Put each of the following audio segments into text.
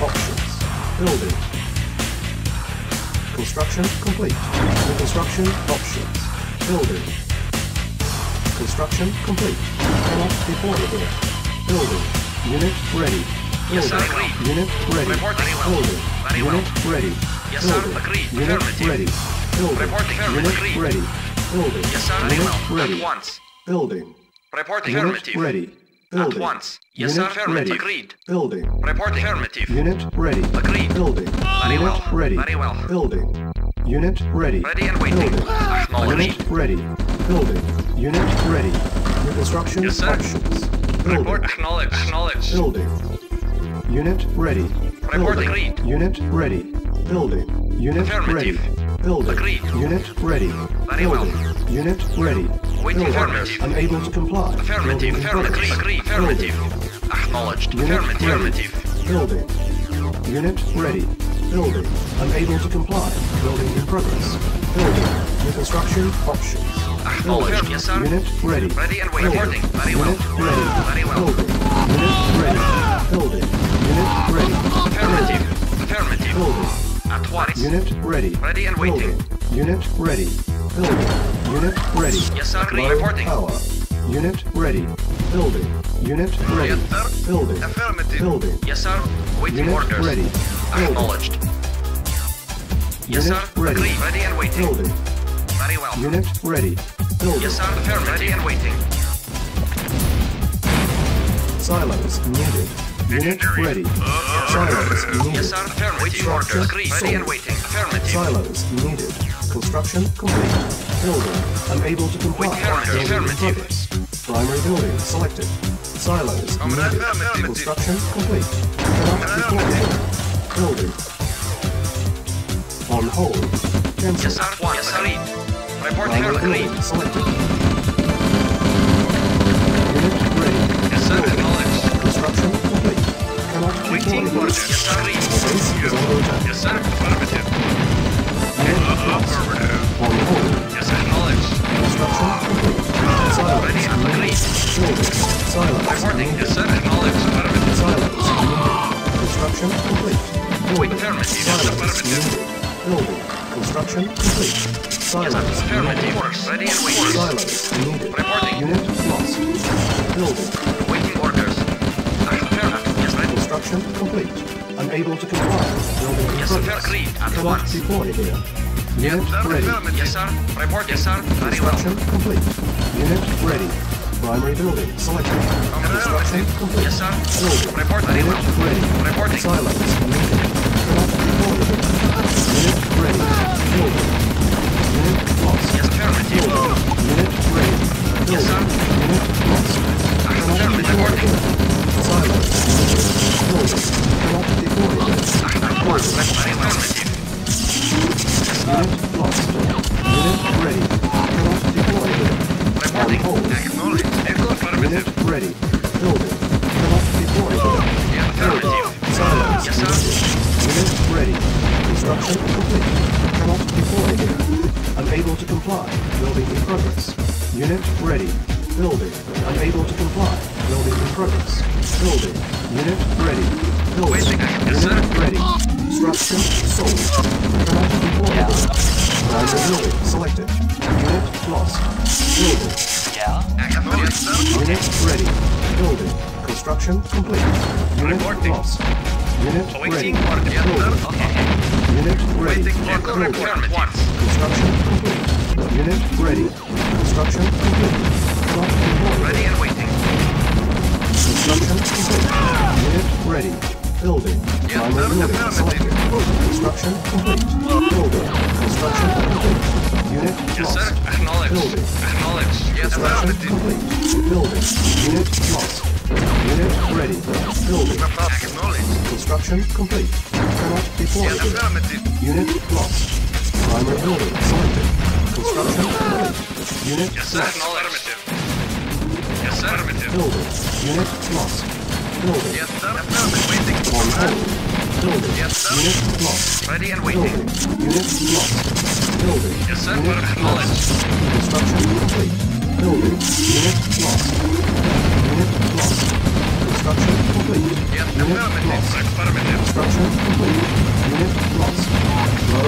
options. Building. Construction complete. Construction options. Building. Construction complete. Cannot deploy here. Building. Unit ready. Yes, sir, agreed. Unit ready. Reporting. Building. Very well. Unit ready. Yes, sir, agreed. Unit ready. Building. Reporting. Unit ready. Building. Yes, sir, Unit ready. At once. Building. Report Unit affirmative. Ready. At once. Yes, Unit sir, affirmative. ready. Agreed. Building. Report affirmative. Unit ready. Agreed. Building. Very Unit well. ready. Very well. Building. Unit ready. Ready and waiting. Building. Unit ready. Building. Unit ready. Reconstruction Yes, sir. options. Building. Report acknowledged. Acknowledged. Building. Unit ready. Report Building. agreed. Unit ready. Building. Unit ready. Building. Agreed. Unit ready. Very well. Unit ready. Waiting affirmative. Unable to comply. Affirmative. Affirmative. Agreed. Affirmative. Acknowledged. Unit Affirmative. ready. Building. Unit ready. Building. Unable to comply. Building in progress. Building. Reconstruction options. Acknowledged. Yes, sir. Unit ready. Ready and waiting. Building. Very well. Unit ready. Very well. Building. Unit ready. Building. Unit ready. Affirmative. Affirmative. Building. At once. Unit ready. Ready and waiting. Building. Unit ready. Building. Unit ready. Yes, sir. Low Reporting. Power. Unit ready. Building. Unit ready. Yes, sir. Building. Affirmative. Building. Yes, sir. Waiting Unit orders. ready. Building. Acknowledged. Yes, Unit sir. ready. Agreed. Ready and waiting. Building. Very well. Unit ready. Building. Yes, sir. Affirmative. Ready and waiting. Silos needed. Unit ready. Uh, uh, Silos uh. needed. Yes, sir. Affirmative. Waiting orders. Agreed. Ready and waiting. Affirmative. Silos needed. Construction complete. Building. Unable to comply. Affirmative. Building in progress. Primary building selected. Silos needed. affirmative. Construction complete. Cannot. Building. On hold. Cancel. Yes, sir. Yes, sir. Agreed. Report Primary here. Selected. Unit ready. Yes, sir. Acknowledged. Construction complete. Cannot Waiting orders. Yes, sir. Agreed. Silos Reporting. needed. Yes, sir. Acknowledged. Affirmative. Silos needed. Construction complete. Building. Affirmative. Yes, Silos affirmative. needed. Building. Construction complete. Yes, needed. Affirmative. Ready and waiting. Silos needed. Reporting. Unit lost. Building. Waiting orders. Affirmative. Yes, ready. Construction complete. Unable to comply. Building in Yes, sir. progress. Agreed. At Cannot once. deploy here. Unit ready. Yes, sir. Report. Yes, sir. Very well. Construction complete. Unit ready. Primary building selected. Construction complete. Yes, sir. Building. Report very Unit well. ready. Reporting. Silos needed. Cannot. Unit ready. Building. Unit lost. Yes, affirmative. Building. Unit ready. Building. Yes, sir. Unit lost. Cannot Affirmative. Reporting. here. Comply. Building in progress. Building. Unit ready. Building. Unit ready. Structure sold. Cannot deploy here. Primary building selected. Unit lost. Building. Unit ready. Building. Construction complete. Unit Reporting. lost. Unit ready. Order. Yes, Building. Unit ready. Building. Construction complete. Unit ready. Construction complete. Ready and ready. Building. Yes, Primary sir. selected. Construction complete. Building. Construction complete. Unit Yes, lost. sir. Acknowledged. Building. Acknowledged. Yes, Construction affirmative. complete. Building. Unit lost. Unit ready. Building. Acknowledged. Construction complete. Cannot deploy Yes, affirmative. Unit lost. Primary building selected. Construction complete. Unit Yes, sir. lost. Acknowledged. Yes, sir. Affirmative. Building. Unit lost. Building. Yes, sir. Waiting. On hold. Building. Yes, sir. Unit lost. Ready and waiting. Building. Unit lost. Building. Yes, sir. Unit acknowledged. Construction complete. Building. Unit lost. Unit lost. Construction complete. Yes, Unit lost. Affirmative. Construction complete. Unit lost. Low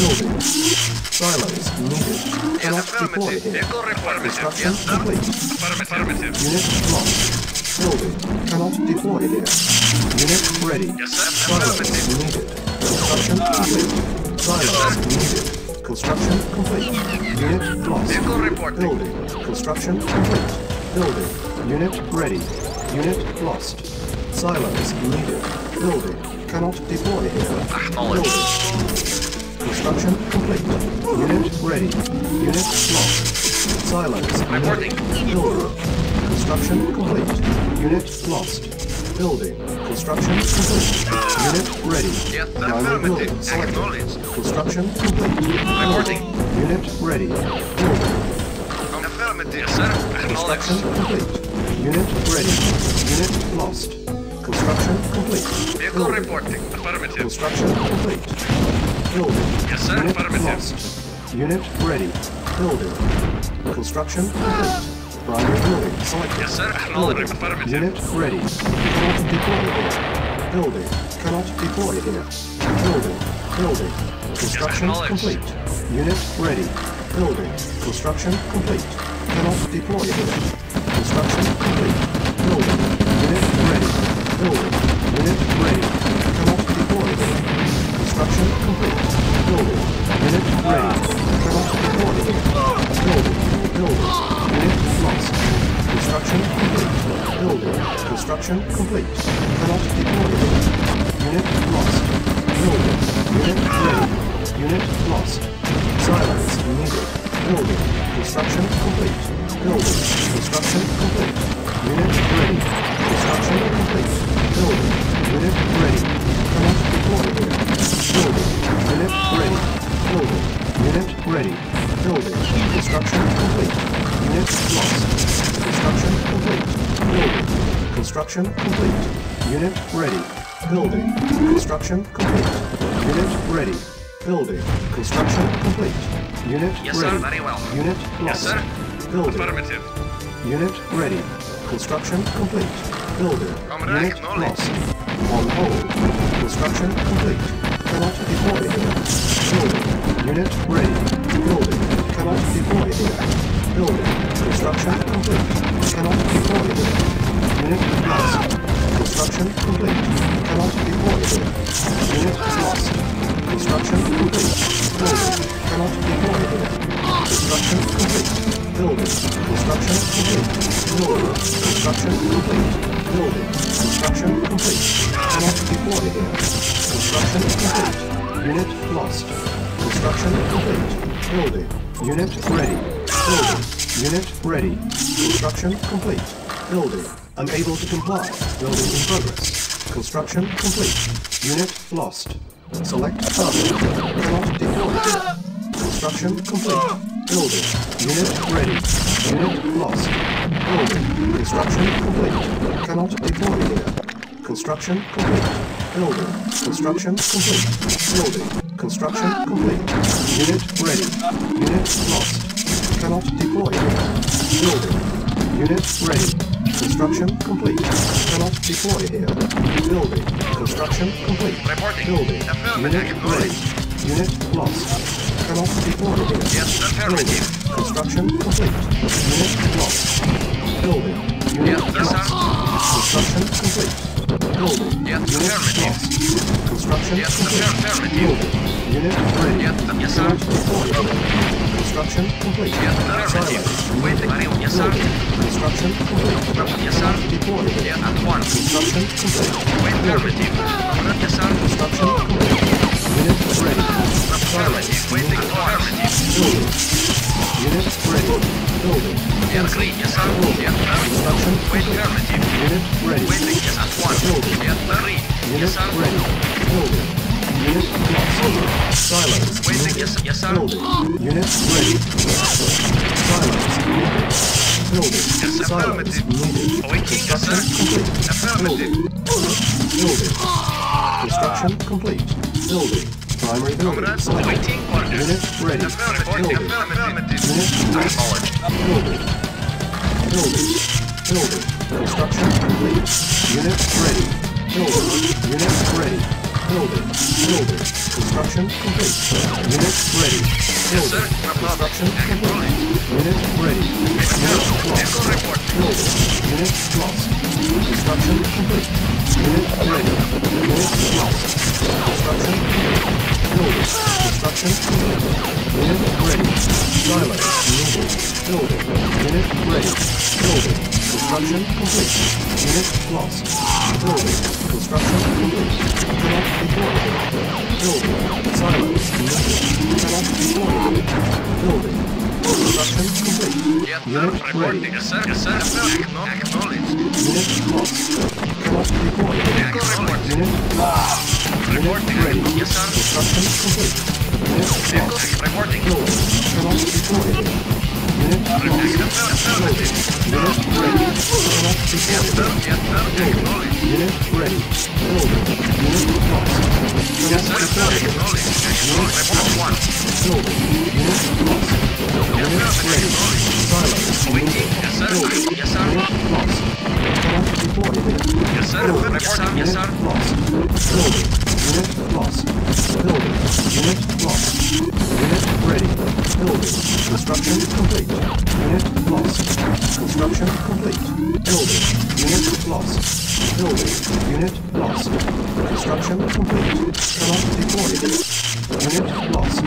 Building. Silos needed. Cannot deploy here. Construction complete. Unit lost. Building. Cannot deploy here. Unit ready. Silos needed. Construction complete. Silos needed. Construction complete. Unit lost. Building. Construction complete. Building. Unit ready. Unit lost. Silos needed. Building. Cannot deploy here. Building. Construction complete. Unit ready. Unit lost. Silos Reporting. Building. Construction complete. Unit lost. Building. Construction complete. Unit ready. Yes, affirmative. Acknowledged. Construction complete. Reporting. Unit ready. Building. Affirmative. Sir. Construction complete. Unit ready. Unit lost. Construction complete. Vehicle reporting. Affirmative. Construction complete. Building. Yes. Unit lost. Unit ready. Building. Construction complete. Primary building selected. Yes, sir. Building. Unit ready. Cannot deploy here. Building. Cannot deploy here. Building. Building. Construction acknowledged. complete. Unit ready. Building. Construction complete. Cannot deploy here. Construction complete. Building. Unit ready. Building. Unit ready. Construction complete. Cannot deploy here. Unit lost. Building. Unit ready. Unit lost. Silos needed. Building. Construction complete. Building. Construction complete. Unit ready. Construction Construction complete. Unit ready. Building. Construction complete. Unit ready. Building. Construction complete. Unit Yes, sir. Very well. Unit Yes, lost. sir. Building. Affirmative. Unit ready. Construction complete. Building. Comrade, Unit lost. On hold. Construction complete. Cannot deploy here. Building. Unit ready. Building. Cannot deploy here. Building. Construction complete. Cannot deploy here. Unit lost. Construction complete. Cannot deploy here. Unit lost. Construction complete. Building. Cannot deploy here. Construction complete. Building. Construction complete. Building. Construction complete. Building. Construction complete. Cannot deploy here. Construction complete. Unit lost. Construction complete. Building. Unit ready. Building. Unit ready. Construction complete. Building. Unable to comply. Building in progress. Construction complete. Unit lost. Select target. Deploy. Construction complete. Building. Unit ready. Unit lost. Building. Construction complete. Cannot deploy here. Construction complete. Building. Construction complete. Building. Construction complete. Unit ready. Unit lost. Cannot deploy. Building. Unit ready. Construction complete. Cannot deploy here. Building. Construction complete. Reporting. Building. Unit ready. Unit lost. Cannot deploy here. Yes, affirmative. Construction complete. Unit lost. Building. Unit yes, lost. Construction complete. Building. Yeah, Unit affirmative. lost. Construction Yes, complete. affirmative. Building. Unit ready. Yes, sir. Deployed. Construction complete. Yeah, affirmative. Silence. Wait, Mario, yes, sir. Building. Construction complete. Yes, sir. Deployed. Yeah, at once. Construction complete. Wait, affirmative. Building. Sir. Construction complete. Affirmative. Building. Construction complete. Building. Primary building. Comrades, Silence. Unit ready. Building. Unit. Acknowledged. Building. Building. Building. Construction complete. Unit ready. Building. Unit ready. Building. Building. Construction complete. Unit ready. Building. Construction complete. Unit ready. Unit lost. Building. Unit lost. Construction complete. Unit ready. Unit lost. Construction complete. Construction complete. Unit ready. Needed. Building. Unit ready. Building. Construction complete. Unit lost. Building. Construction complete. Cannot deploy. Building. Silence. Cannot deploy. Building. Construction complete. Yes, sir. Unit Reporting. ready. Yes, sir. Yes, sir. Acknowledged. Unit lost. Cannot deploy. Vehicle report. Unit lost. Unit Reporting. ready. Yes, sir. Construction complete. Unit Vehicle lost. reporting. Building. Cannot deploy. Unit lost. Affirmative. Unit ready. Cannot Yes, deploy. sir. Yes, sir. Building. Acknowledged. Unit ready. Building. Unit lost. Yes, Cannot sir. deploy. Acknowledged. Acknowledged. Report one. Building. Unit lost. Unit Unit lost.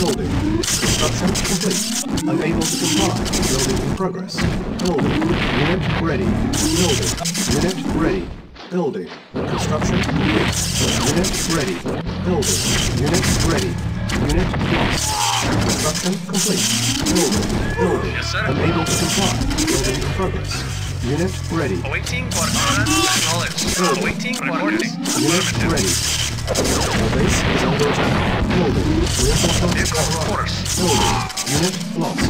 Building. Construction complete. Unable to comply. Building in progress. Building. Unit ready. Building. Unit ready. Building. Construction complete. Unit ready. Building. Unit ready. Unit lost. Construction complete. Building. Building. Yes. Unable to comply. Building in progress. Unit ready. Waiting for orders. Acknowledged. Waiting for orders. Unit ready. Our base is under attack. Building. Reinforcements arrived. Building. Unit lost.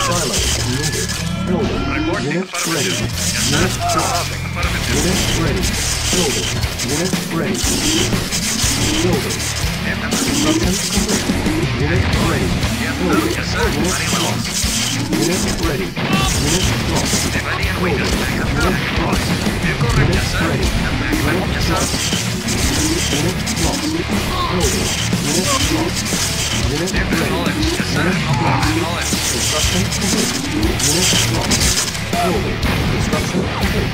Silos needed. Building. Unit ready. Affirmative. Yes, sir. Unit lost. Unit ready. Building. Unit ready. Building. Construction complete. Unit ready. Building. Unit lost. Unit ready. Unit lost. Unit lost. Vehicle ready. Yes, sir. Unit lost. Building. Unit lost. Unit ready. Sir. Acknowledged. Construction complete. Unit lost. Building. Construction complete.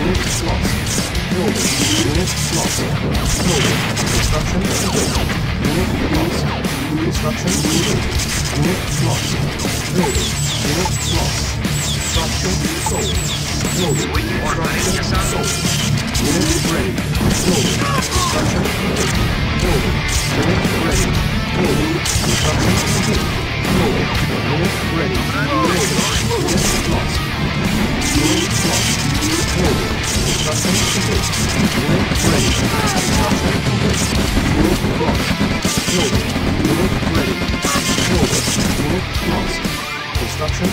Unit lost. Building. Unit lost. Building. Construction complete. Unit lost. Construction complete. Unit lost. Building. Unit lost. Structure sold. Yes, Structure sold. Unit ready. Building. Construction complete. Building. Unit ready. Building. Construction complete. Construction